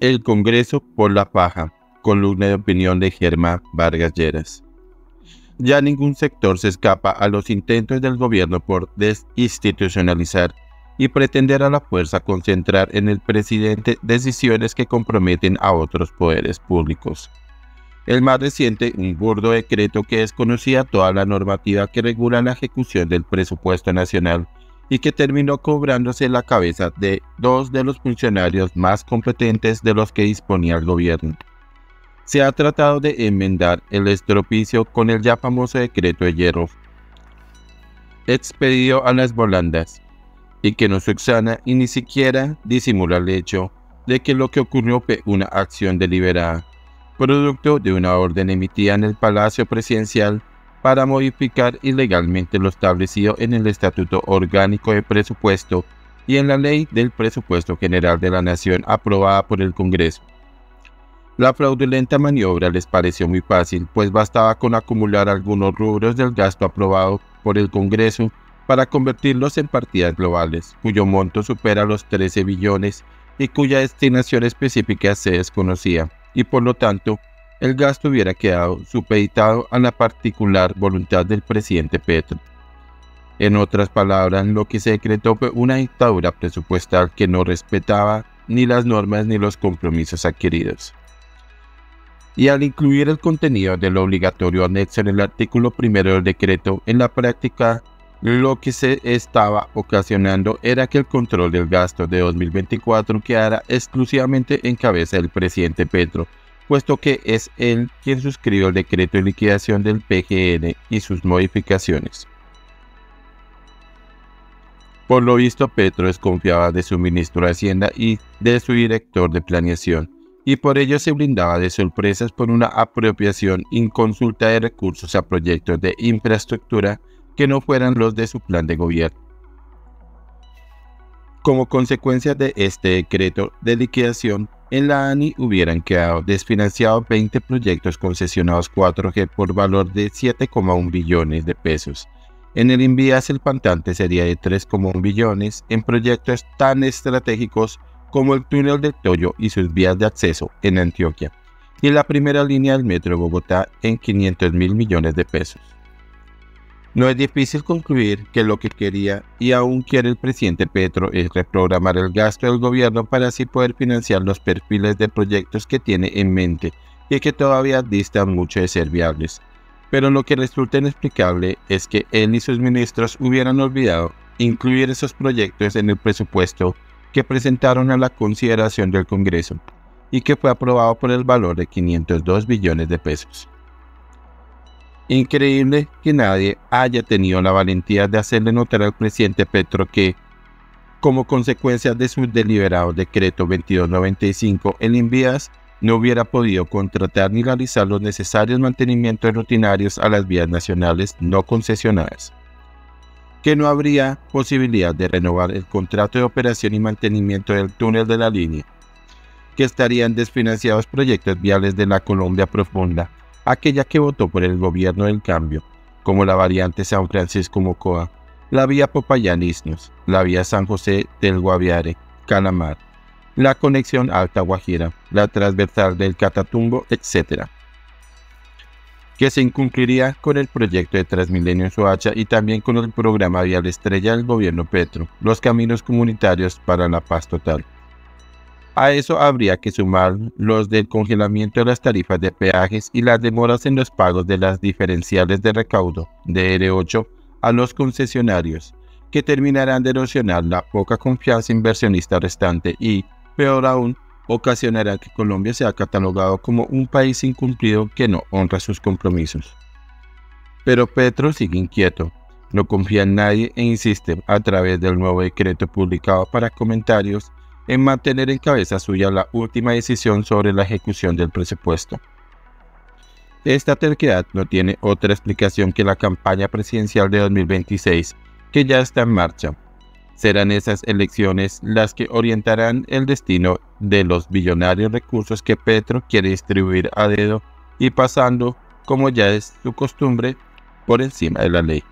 El Congreso por la paja, columna de opinión de Germán Vargas Lleras. Ya ningún sector se escapa a los intentos del gobierno por desinstitucionalizar y pretender a la fuerza concentrar en el presidente decisiones que comprometen a otros poderes públicos. El más reciente, un burdo decreto que desconocía toda la normativa que regula la ejecución del presupuesto nacional y que terminó cobrándose la cabeza de dos de los funcionarios más competentes de los que disponía el gobierno. Se ha tratado de enmendar el estropicio con el ya famoso decreto de hierro expedido a las volandas y que no subsana y ni siquiera disimula el hecho de que lo que ocurrió fue una acción deliberada, producto de una orden emitida en el Palacio Presidencial para modificar ilegalmente lo establecido en el Estatuto Orgánico de Presupuesto y en la Ley del Presupuesto General de la Nación aprobada por el Congreso. La fraudulenta maniobra les pareció muy fácil, pues bastaba con acumular algunos rubros del gasto aprobado por el Congreso para convertirlos en partidas globales, cuyo monto supera los 13 billones y cuya destinación específica se desconocía, y por lo tanto el gasto hubiera quedado supeditado a la particular voluntad del presidente Petro. En otras palabras, lo que se decretó fue una dictadura presupuestal que no respetaba ni las normas ni los compromisos adquiridos. Y al incluir el contenido del obligatorio anexo en el artículo primero del decreto, en la práctica lo que se estaba ocasionando era que el control del gasto de 2024 quedara exclusivamente en cabeza del presidente Petro, puesto que es él quien suscribió el decreto de liquidación del PGN y sus modificaciones. Por lo visto, Petro desconfiaba de su ministro de Hacienda y de su director de planeación, y por ello se blindaba de sorpresas por una apropiación inconsulta de recursos a proyectos de infraestructura que no fueran los de su plan de gobierno. Como consecuencia de este decreto de liquidación, en la ANI hubieran quedado desfinanciados 20 proyectos concesionados 4G por valor de 7,1 billones de pesos. En el Invías el pantante sería de 3,1 billones en proyectos tan estratégicos como el túnel del Toyo y sus vías de acceso en Antioquia, y la primera línea del metro de Bogotá en 500 mil millones de pesos. No es difícil concluir que lo que quería y aún quiere el presidente Petro es reprogramar el gasto del gobierno para así poder financiar los perfiles de proyectos que tiene en mente y que todavía distan mucho de ser viables. Pero lo que resulta inexplicable es que él y sus ministros hubieran olvidado incluir esos proyectos en el presupuesto que presentaron a la consideración del Congreso y que fue aprobado por el valor de 502 billones de pesos. Increíble que nadie haya tenido la valentía de hacerle notar al presidente Petro que, como consecuencia de su deliberado decreto 2295, el Invías no hubiera podido contratar ni realizar los necesarios mantenimientos rutinarios a las vías nacionales no concesionadas, que no habría posibilidad de renovar el contrato de operación y mantenimiento del túnel de la línea, que estarían desfinanciados proyectos viales de la Colombia profunda, aquella que votó por el gobierno del cambio, como la variante San Francisco Mocoa, la vía popayán la vía San José del Guaviare, Calamar, la conexión Alta Guajira, la transversal del Catatumbo, etc. Que se incumpliría con el proyecto de Transmilenio en Soacha y también con el programa Vial Estrella del gobierno Petro, los caminos comunitarios para la paz total. A eso habría que sumar los del congelamiento de las tarifas de peajes y las demoras en los pagos de las diferenciales de recaudo de R8 a los concesionarios, que terminarán de erosionar la poca confianza inversionista restante y, peor aún, ocasionará que Colombia sea catalogado como un país incumplido que no honra sus compromisos. Pero Petro sigue inquieto, no confía en nadie e insiste a través del nuevo decreto publicado para comentarios en mantener en cabeza suya la última decisión sobre la ejecución del presupuesto. Esta terquedad no tiene otra explicación que la campaña presidencial de 2026, que ya está en marcha. Serán esas elecciones las que orientarán el destino de los billonarios recursos que Petro quiere distribuir a dedo y pasando, como ya es su costumbre, por encima de la ley.